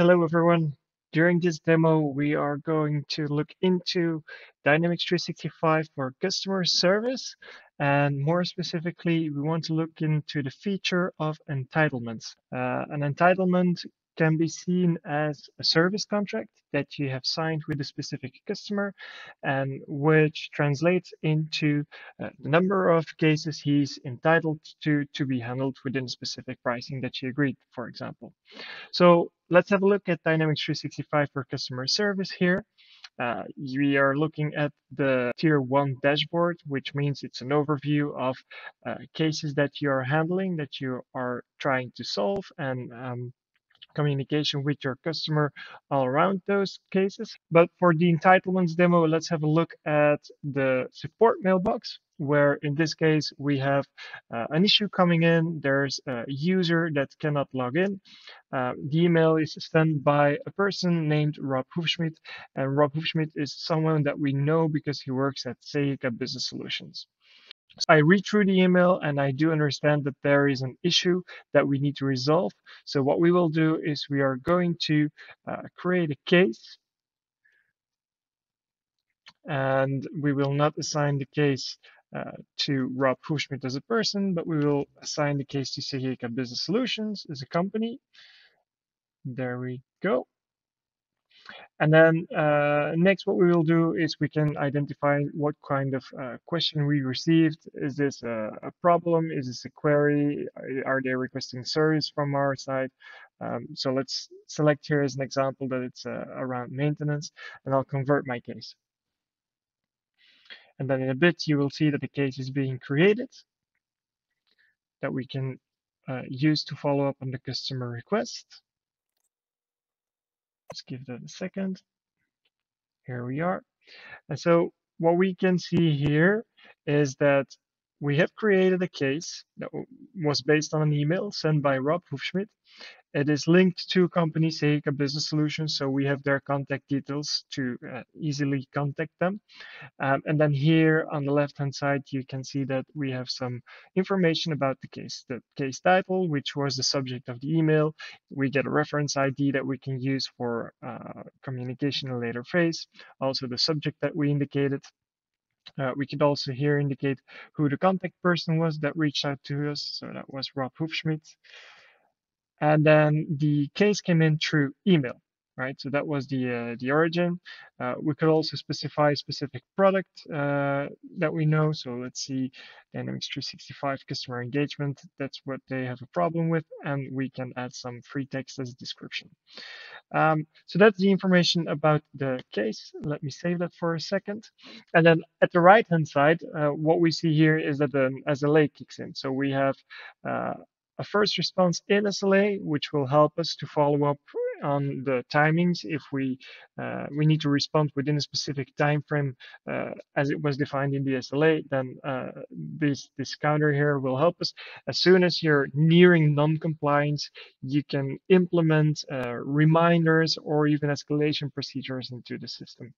Hello, everyone. During this demo, we are going to look into Dynamics 365 for customer service. And more specifically, we want to look into the feature of entitlements. Uh, an entitlement can be seen as a service contract that you have signed with a specific customer and which translates into uh, the number of cases he's entitled to to be handled within specific pricing that you agreed, for example. So let's have a look at Dynamics 365 for customer service here. Uh, we are looking at the tier one dashboard, which means it's an overview of uh, cases that you are handling, that you are trying to solve, and um, communication with your customer all around those cases. But for the entitlements demo, let's have a look at the support mailbox, where in this case, we have uh, an issue coming in. There's a user that cannot log in. Uh, the email is sent by a person named Rob Hoefschmidt, and Rob Hoefschmidt is someone that we know because he works at Cegeka Business Solutions. I read through the email and I do understand that there is an issue that we need to resolve. So what we will do is we are going to uh, create a case and we will not assign the case uh, to Rob Hoefschmidt as a person, but we will assign the case to Cegeka Business Solutions as a company. There we go. And then uh, next, what we will do is we can identify what kind of uh, question we received. Is this a, a, problem? Is this a query? Are they requesting service from our side? Um, so let's select here as an example that it's uh, around maintenance, and I'll convert my case. And then in a bit, you will see that the case is being created that we can uh, use to follow up on the customer request. Let's give that a second. Here we are. And so what we can see here is that we have created a case that was based on an email sent by Rob Hoefschmidt. It is linked to company Cegeka Business Solutions, so we have their contact details to uh, easily contact them. Um, and then here on the left-hand side, you can see that we have some information about the case. The case title, which was the subject of the email. We get a reference ID that we can use for uh, communication in a later phase. Also the subject that we indicated. Uh, we could also here indicate who the contact person was that reached out to us. So that was Rob Hoefschmidt. And then the case came in through email, right? So that was the uh, the origin. Uh, we could also specify a specific product uh, that we know. So let's see Dynamics 365 customer engagement. That's what they have a problem with. And we can add some free text as a description. Um, so that's the information about the case. Let me save that for a second. And then at the right hand side, uh, what we see here is that an SLA kicks in. So we have uh, a first response in SLA, which will help us to follow up on the timings if we uh, we need to respond within a specific time frame uh, as it was defined in the SLA, then uh, this this counter here will help us. As soon as you're nearing non-compliance, you can implement uh, reminders or even escalation procedures into the system.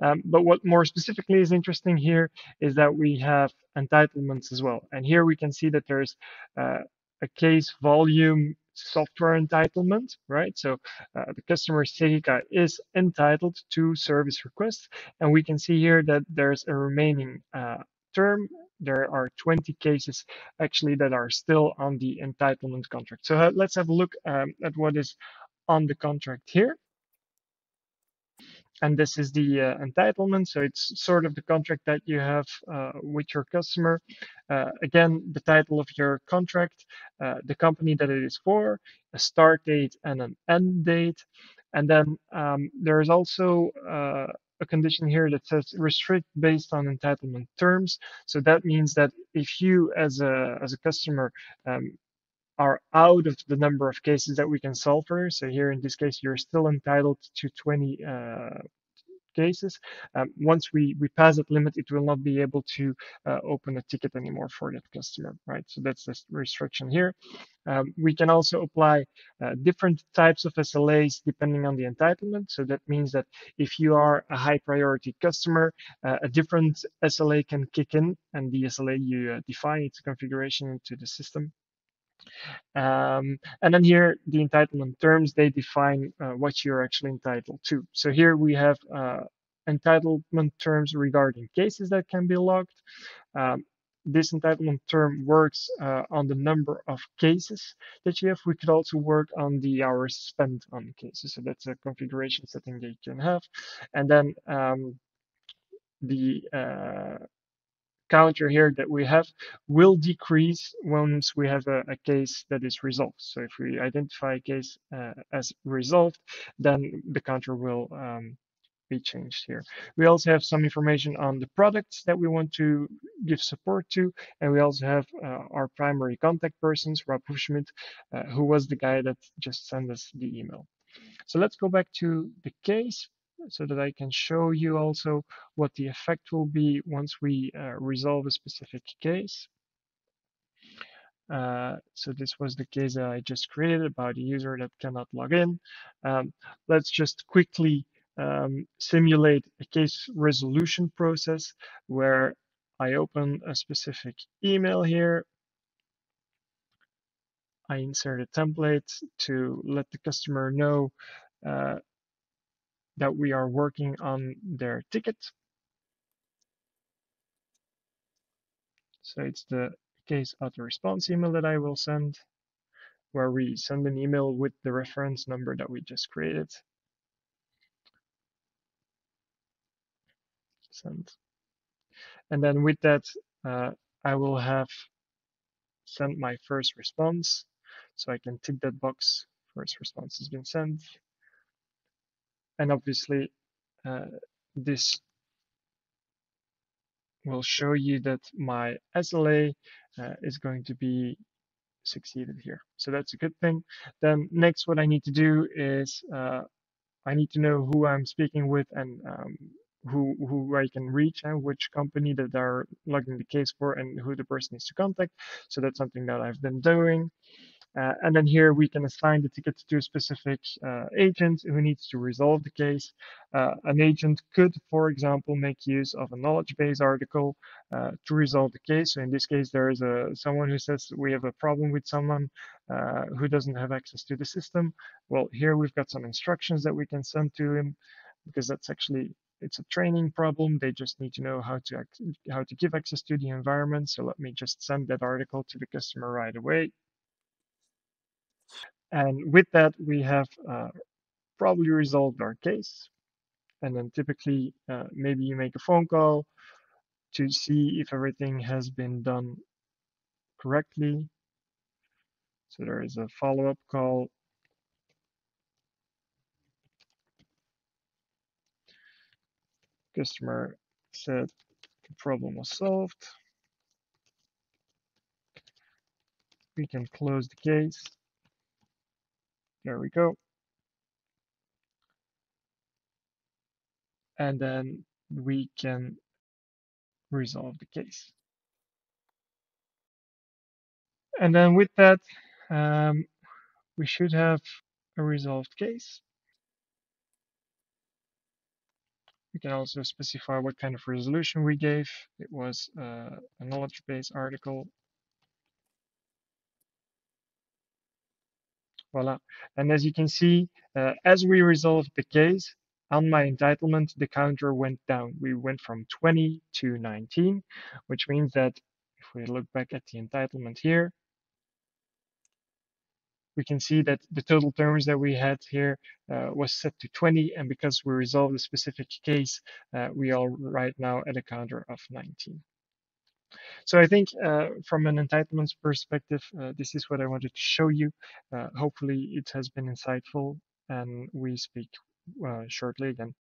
Um, but what more specifically is interesting here is that we have entitlements as well. And here we can see that there's uh, a case volume software entitlement, right? So uh, the customer Cegeka is entitled to service requests. And we can see here that there's a remaining uh, term. There are 20 cases actually that are still on the entitlement contract. So uh, let's have a look um, at what is on the contract here and this is the uh, entitlement. So it's sort of the contract that you have uh, with your customer. Uh, again, the title of your contract, uh, the company that it is for, a start date and an end date. And then um, there is also uh, a condition here that says restrict based on entitlement terms. So that means that if you as a, as a customer um, are out of the number of cases that we can solve for. So here in this case, you're still entitled to 20 uh, cases. Um, once we, we pass that limit, it will not be able to uh, open a ticket anymore for that customer, right? So that's the restriction here. Um, we can also apply uh, different types of SLAs depending on the entitlement. So that means that if you are a high priority customer, uh, a different SLA can kick in and the SLA you uh, define its configuration into the system Um, and then here, the entitlement terms, they define uh, what you're actually entitled to. So here we have uh, entitlement terms regarding cases that can be logged. Um, this entitlement term works uh, on the number of cases that you have. We could also work on the hours spent on cases. So that's a configuration setting that you can have. And then um, the uh, counter here that we have will decrease once we have a, a case that is resolved. So if we identify a case uh, as resolved, then the counter will um, be changed here. We also have some information on the products that we want to give support to, and we also have uh, our primary contact persons, Rob Hufschmidt, uh, who was the guy that just sent us the email. So let's go back to the case so that I can show you also what the effect will be once we uh, resolve a specific case. Uh, so this was the case that I just created about a user that cannot log in. Um, let's just quickly um, simulate a case resolution process where I open a specific email here. I insert a template to let the customer know uh, that we are working on their ticket. So it's the case auto response email that I will send, where we send an email with the reference number that we just created. Send. And then with that, uh, I will have sent my first response. So I can tick that box, first response has been sent and obviously uh, this will show you that my SLA uh, is going to be succeeded here. So that's a good thing. Then next what I need to do is uh, I need to know who I'm speaking with and um, who who I can reach and which company that are logging the case for and who the person needs to contact. So that's something that I've been doing. Uh, and then here we can assign the ticket to a specific uh, agent who needs to resolve the case. Uh, an agent could, for example, make use of a knowledge base article uh, to resolve the case. So in this case, there is a someone who says we have a problem with someone uh, who doesn't have access to the system. Well, here we've got some instructions that we can send to him because that's actually it's a training problem. They just need to know how to how to give access to the environment. So let me just send that article to the customer right away. And with that, we have uh, probably resolved our case. And then typically, uh, maybe you make a phone call to see if everything has been done correctly. So there is a follow-up call. Customer said the problem was solved. We can close the case. There we go. And then we can resolve the case. And then with that, um, we should have a resolved case. We can also specify what kind of resolution we gave. It was uh, a knowledge base article Voila. And as you can see, uh, as we resolved the case, on my entitlement, the counter went down. We went from 20 to 19, which means that if we look back at the entitlement here, we can see that the total terms that we had here uh, was set to 20. And because we resolved a specific case, uh, we are right now at a counter of 19. So I think uh, from an entitlements perspective, uh, this is what I wanted to show you. Uh, hopefully it has been insightful and we speak uh, shortly again.